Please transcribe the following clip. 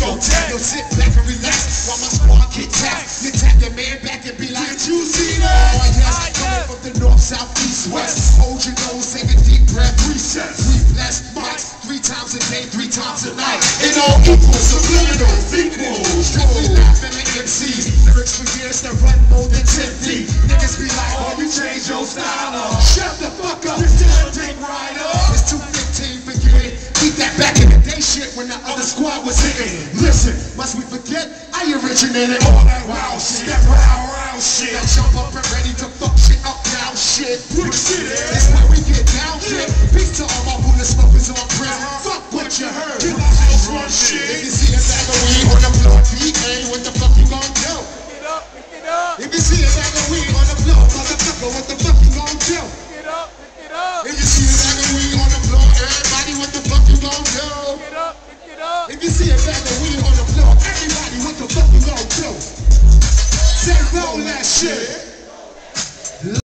go tap. Yo, sit back and relax while my squad get tapped. You tap your man back and be like, you see that? Oh, yes, coming from the north, south, east, west. Hold your nose, take a deep breath, reset. Three blessed mics, three times a day, three times a night. It all equals subliminal equals. Strictly laughing at MCs. Lyrics for years that run more than 10 deep. Niggas be like, oh, you change your style up. Shit when the other squad was hitting. Listen, must we forget? I originated all that wild shit. That round, round shit. That jump up and ready to fuck shit up now shit. Brick City. It's where we get down, kid. Peace to all my bullet smokers on prison. Fuck what you heard. Get out this run shit. If you see a bag of weed on the floor, PA, what the fuck you gon' do? Get up, pick it up, If you see a bag of weed on the floor, motherfucker, what the fuck you gon' do? pick it up, pick it up, If you see a shit.